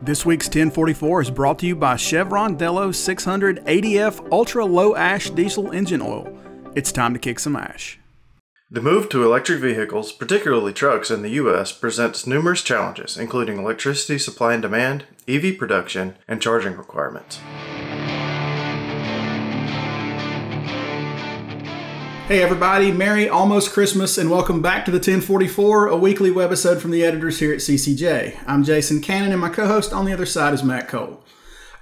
This week's 1044 is brought to you by Chevron Delo 600 ADF Ultra Low Ash Diesel Engine Oil. It's time to kick some ash. The move to electric vehicles, particularly trucks in the U.S., presents numerous challenges, including electricity supply and demand, EV production, and charging requirements. Hey everybody, Merry almost Christmas and welcome back to the 1044, a weekly webisode from the editors here at CCJ. I'm Jason Cannon and my co-host on the other side is Matt Cole.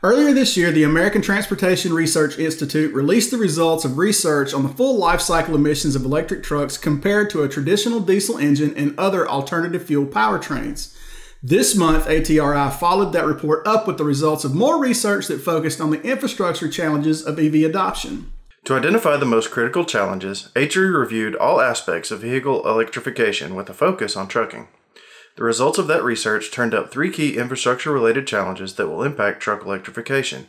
Earlier this year, the American Transportation Research Institute released the results of research on the full life cycle emissions of electric trucks compared to a traditional diesel engine and other alternative fuel powertrains. This month, ATRI followed that report up with the results of more research that focused on the infrastructure challenges of EV adoption. To identify the most critical challenges, ATRI reviewed all aspects of vehicle electrification with a focus on trucking. The results of that research turned up three key infrastructure related challenges that will impact truck electrification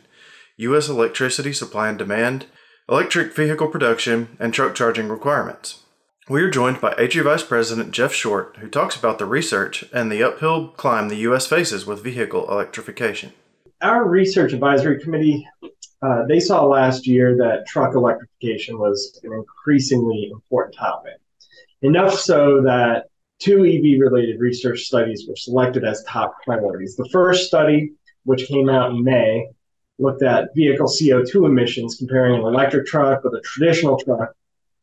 U.S. electricity supply and demand, electric vehicle production, and truck charging requirements. We are joined by ATRI Vice President Jeff Short, who talks about the research and the uphill climb the U.S. faces with vehicle electrification. Our research advisory committee uh, they saw last year that truck electrification was an increasingly important topic. Enough so that two EV related research studies were selected as top priorities. The first study, which came out in May, looked at vehicle CO2 emissions comparing an electric truck with a traditional truck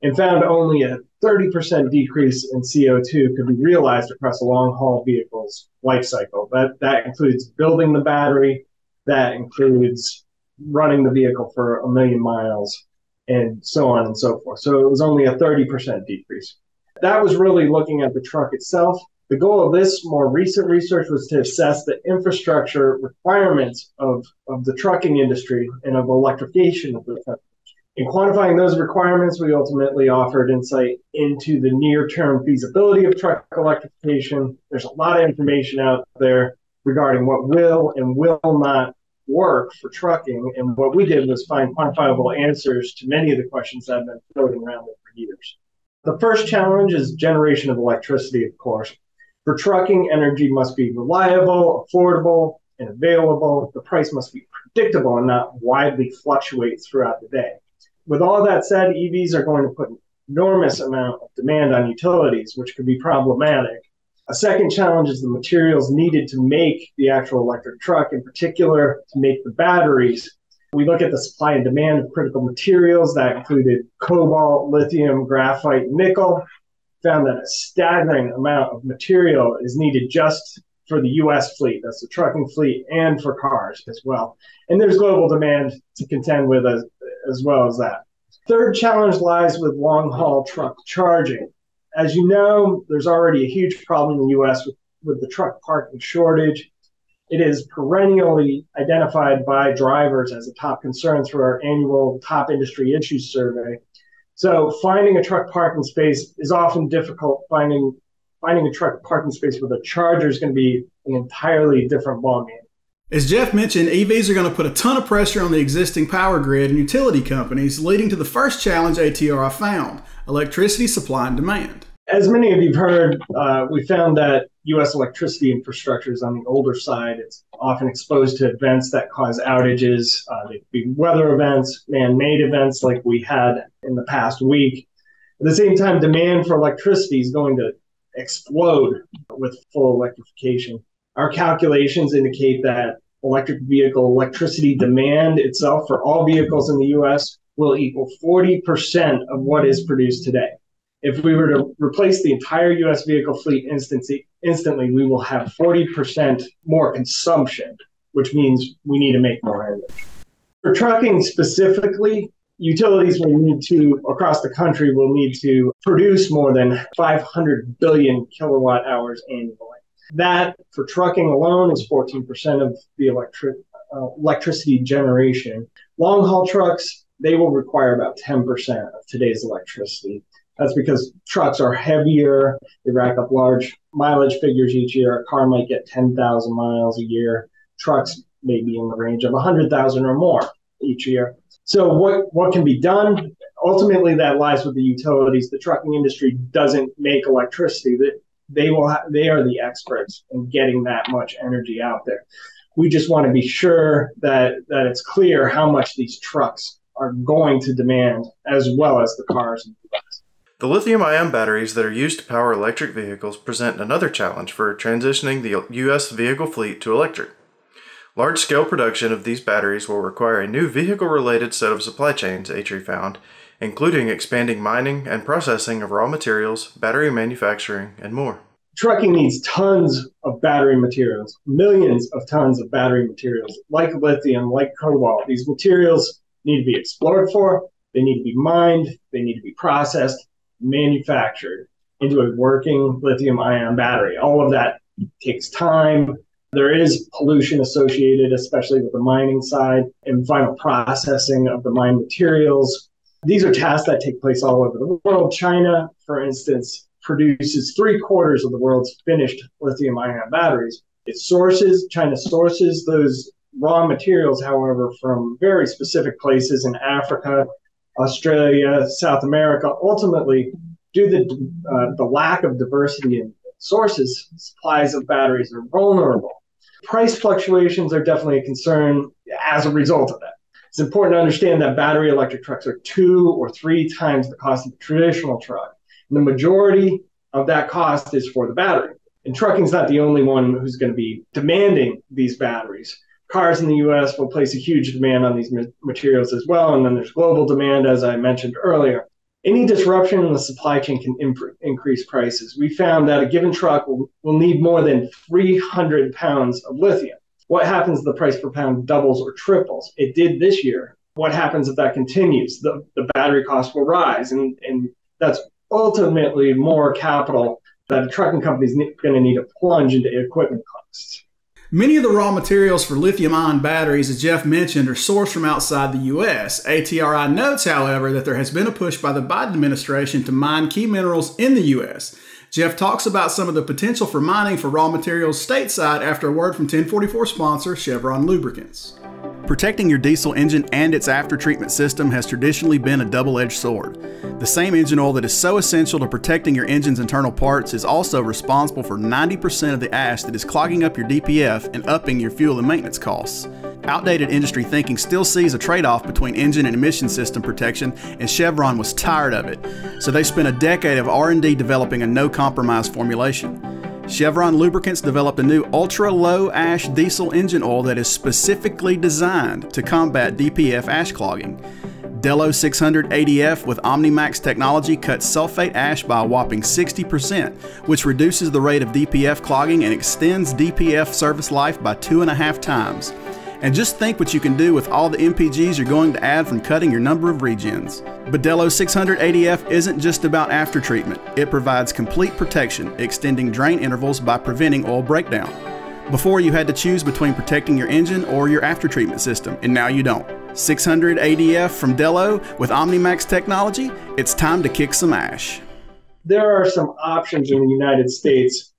and found only a 30% decrease in CO2 could be realized across a long haul vehicle's life cycle. That, that includes building the battery, that includes running the vehicle for a million miles and so on and so forth. So it was only a 30% decrease. That was really looking at the truck itself. The goal of this more recent research was to assess the infrastructure requirements of, of the trucking industry and of electrification of the truck. In quantifying those requirements, we ultimately offered insight into the near term feasibility of truck electrification. There's a lot of information out there regarding what will and will not work for trucking. And what we did was find quantifiable answers to many of the questions that have been floating around for years. The first challenge is generation of electricity, of course. For trucking, energy must be reliable, affordable, and available. The price must be predictable and not widely fluctuate throughout the day. With all that said, EVs are going to put an enormous amount of demand on utilities, which could be problematic a second challenge is the materials needed to make the actual electric truck, in particular to make the batteries. We look at the supply and demand of critical materials that included cobalt, lithium, graphite, nickel. Found that a staggering amount of material is needed just for the US fleet, that's the trucking fleet, and for cars as well. And there's global demand to contend with as, as well as that. Third challenge lies with long haul truck charging as you know, there's already a huge problem in the U.S. with, with the truck parking shortage. It is perennially identified by drivers as a top concern through our annual top industry issues survey. So finding a truck parking space is often difficult. Finding finding a truck parking space with a charger is going to be an entirely different ballgame. As Jeff mentioned, EVs are going to put a ton of pressure on the existing power grid and utility companies, leading to the first challenge ATRI found electricity supply and demand. As many of you've heard, uh, we found that U.S. electricity infrastructure is on the older side. It's often exposed to events that cause outages. Uh, they could be weather events, man made events like we had in the past week. At the same time, demand for electricity is going to explode with full electrification. Our calculations indicate that electric vehicle electricity demand itself for all vehicles in the US will equal 40% of what is produced today. If we were to replace the entire US vehicle fleet instantly, instantly we will have 40% more consumption, which means we need to make more energy. For trucking specifically, utilities will need to, across the country, will need to produce more than 500 billion kilowatt hours annually. That, for trucking alone, is 14% of the electric, uh, electricity generation. Long haul trucks, they will require about 10% of today's electricity. That's because trucks are heavier, they rack up large mileage figures each year. A car might get 10,000 miles a year. Trucks may be in the range of 100,000 or more each year. So, what, what can be done? Ultimately, that lies with the utilities. The trucking industry doesn't make electricity. They will ha- they are the experts in getting that much energy out there. We just want to be sure that, that it's clear how much these trucks are going to demand, as well as the cars the. The lithium ion batteries that are used to power electric vehicles present another challenge for transitioning the U.S. vehicle fleet to electric. Large scale production of these batteries will require a new vehicle related set of supply chains, ATRI found, including expanding mining and processing of raw materials, battery manufacturing, and more. Trucking needs tons of battery materials, millions of tons of battery materials, like lithium, like cobalt. These materials need to be explored for, they need to be mined, they need to be processed, manufactured into a working lithium ion battery. All of that takes time. There is pollution associated, especially with the mining side and final processing of the mine materials. These are tasks that take place all over the world. China, for instance, produces three quarters of the world's finished lithium ion batteries. It sources, China sources those raw materials, however, from very specific places in Africa, Australia, South America. Ultimately, due to the, uh, the lack of diversity in sources, supplies of batteries are vulnerable. Price fluctuations are definitely a concern as a result of that. It's important to understand that battery electric trucks are two or three times the cost of a traditional truck. And the majority of that cost is for the battery. And trucking is not the only one who's going to be demanding these batteries cars in the US will place a huge demand on these materials as well. And then there's global demand, as I mentioned earlier. Any disruption in the supply chain can imp- increase prices. We found that a given truck will, will need more than 300 pounds of lithium. What happens if the price per pound doubles or triples? It did this year. What happens if that continues? The, the battery cost will rise, and, and that's ultimately more capital that a trucking company is going to need to plunge into equipment costs. Many of the raw materials for lithium ion batteries, as Jeff mentioned, are sourced from outside the U.S. ATRI notes, however, that there has been a push by the Biden administration to mine key minerals in the U.S. Jeff talks about some of the potential for mining for raw materials stateside after a word from 1044 sponsor Chevron Lubricants. Protecting your diesel engine and its after-treatment system has traditionally been a double edged sword. The same engine oil that is so essential to protecting your engine's internal parts is also responsible for 90% of the ash that is clogging up your DPF and upping your fuel and maintenance costs. Outdated industry thinking still sees a trade off between engine and emission system protection, and Chevron was tired of it. So they spent a decade of R&D developing a no compromise formulation. Chevron Lubricants developed a new ultra low ash diesel engine oil that is specifically designed to combat DPF ash clogging. Delo 600 ADF with OmniMax technology cuts sulfate ash by a whopping 60%, which reduces the rate of DPF clogging and extends DPF service life by two and a half times. And just think what you can do with all the MPGs you're going to add from cutting your number of regens. But Delo 600 ADF isn't just about aftertreatment, it provides complete protection, extending drain intervals by preventing oil breakdown. Before you had to choose between protecting your engine or your aftertreatment system, and now you don't. 600 ADF from Delo with OmniMax technology, it's time to kick some ash. There are some options in the United States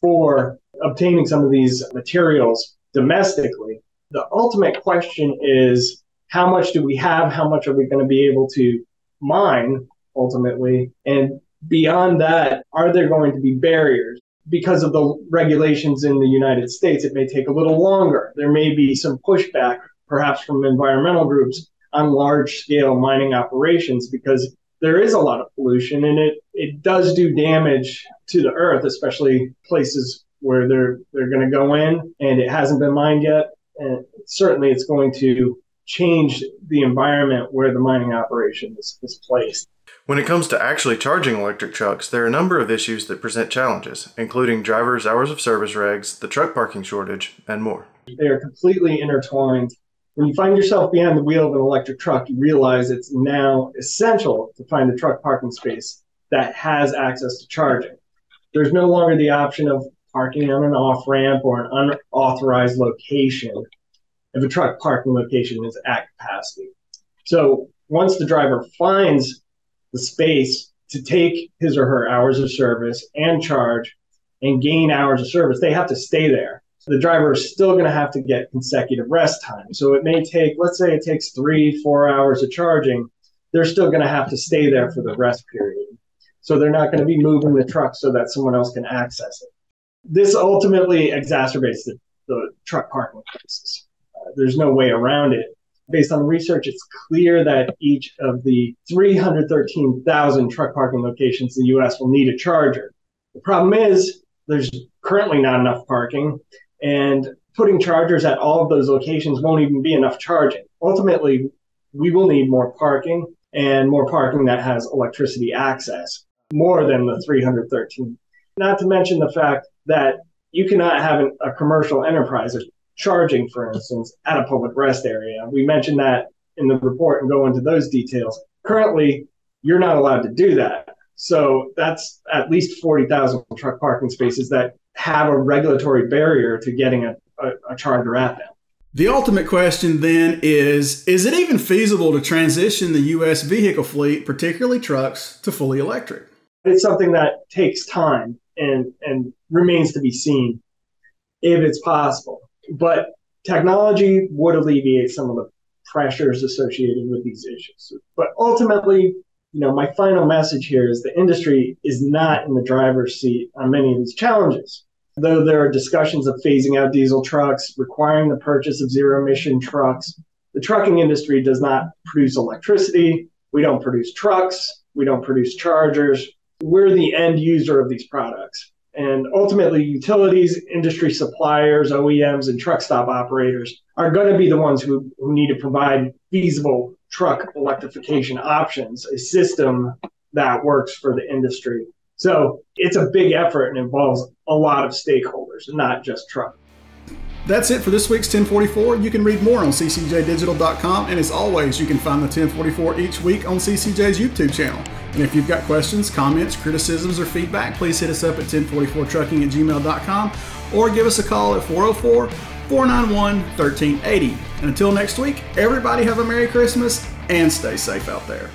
for obtaining some of these materials domestically the ultimate question is how much do we have? How much are we going to be able to mine ultimately? And beyond that, are there going to be barriers? Because of the regulations in the United States, it may take a little longer. There may be some pushback, perhaps from environmental groups, on large scale mining operations because there is a lot of pollution and it, it does do damage to the earth, especially places where they're they're going to go in and it hasn't been mined yet and certainly it's going to change the environment where the mining operation is, is placed. When it comes to actually charging electric trucks, there are a number of issues that present challenges, including drivers' hours of service regs, the truck parking shortage, and more. They are completely intertwined. When you find yourself behind the wheel of an electric truck, you realize it's now essential to find a truck parking space that has access to charging. There's no longer the option of parking on an off ramp or an unauthorized location if a truck parking location is at capacity. So once the driver finds the space to take his or her hours of service and charge and gain hours of service, they have to stay there. The driver is still going to have to get consecutive rest time. So it may take, let's say it takes three, four hours of charging. They're still going to have to stay there for the rest period. So they're not going to be moving the truck so that someone else can access it this ultimately exacerbates the the truck parking crisis. Uh, there's no way around it. Based on research, it's clear that each of the 313,000 truck parking locations in the US will need a charger. The problem is there's currently not enough parking, and putting chargers at all of those locations won't even be enough charging. Ultimately, we will need more parking and more parking that has electricity access, more than the 313. Not to mention the fact that you cannot have an, a commercial enterprise charging, for instance, at a public rest area. We mentioned that in the report and go into those details. Currently, you're not allowed to do that. So that's at least 40,000 truck parking spaces that have a regulatory barrier to getting a, a, a charger at them. The ultimate question then is Is it even feasible to transition the U.S. vehicle fleet, particularly trucks, to fully electric? It's something that takes time and, and remains to be seen if it's possible. But technology would alleviate some of the pressures associated with these issues. But ultimately, you know, my final message here is the industry is not in the driver's seat on many of these challenges. Though there are discussions of phasing out diesel trucks, requiring the purchase of zero emission trucks, the trucking industry does not produce electricity. We don't produce trucks. We don't produce chargers. We're the end user of these products. And ultimately, utilities, industry suppliers, OEMs, and truck stop operators are going to be the ones who, who need to provide feasible truck electrification options, a system that works for the industry. So it's a big effort and involves a lot of stakeholders, not just truck. That's it for this week's 1044. You can read more on ccjdigital.com, and as always, you can find the 1044 each week on CCJ's YouTube channel. And if you've got questions, comments, criticisms, or feedback, please hit us up at 1044trucking at gmail.com or give us a call at 404 491 1380. And until next week, everybody have a Merry Christmas and stay safe out there.